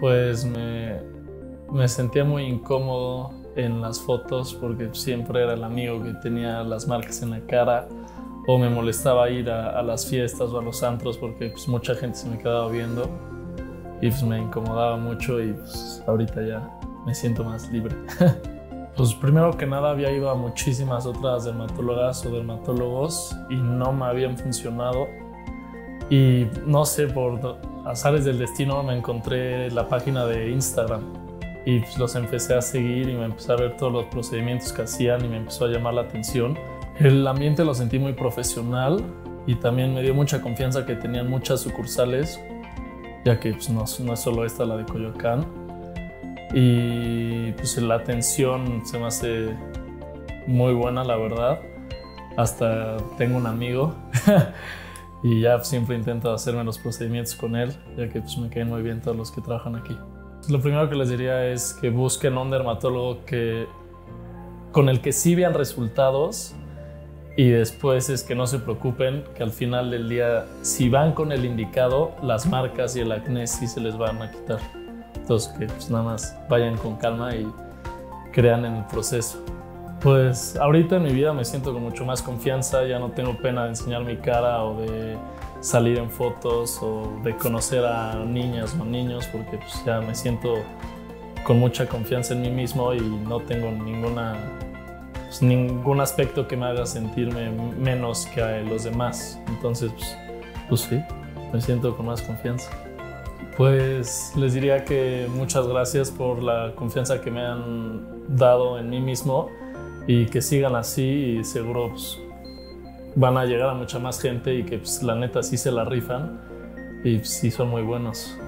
Pues me, me sentía muy incómodo en las fotos porque siempre era el amigo que tenía las marcas en la cara o me molestaba ir a, a las fiestas o a los antros porque pues, mucha gente se me quedaba viendo y pues me incomodaba mucho y pues ahorita ya me siento más libre. pues primero que nada había ido a muchísimas otras dermatólogas o dermatólogos y no me habían funcionado y no sé, por azares del destino me encontré la página de Instagram y los empecé a seguir y me empecé a ver todos los procedimientos que hacían y me empezó a llamar la atención. El ambiente lo sentí muy profesional y también me dio mucha confianza que tenían muchas sucursales, ya que pues, no, no es solo esta la de Coyoacán. Y pues la atención se me hace muy buena, la verdad. Hasta tengo un amigo y ya siempre intento hacerme los procedimientos con él, ya que pues me caen muy bien todos los que trabajan aquí. Lo primero que les diría es que busquen un dermatólogo que, con el que sí vean resultados y después es que no se preocupen, que al final del día, si van con el indicado, las marcas y el acné sí se les van a quitar. Entonces, que pues nada más vayan con calma y crean en el proceso. Pues ahorita en mi vida me siento con mucho más confianza, ya no tengo pena de enseñar mi cara o de salir en fotos o de conocer a niñas o niños porque pues ya me siento con mucha confianza en mí mismo y no tengo ninguna pues, ningún aspecto que me haga sentirme menos que a los demás. Entonces, pues, pues sí, me siento con más confianza. Pues les diría que muchas gracias por la confianza que me han dado en mí mismo y que sigan así y seguro pues, van a llegar a mucha más gente y que pues, la neta sí se la rifan y sí son muy buenos.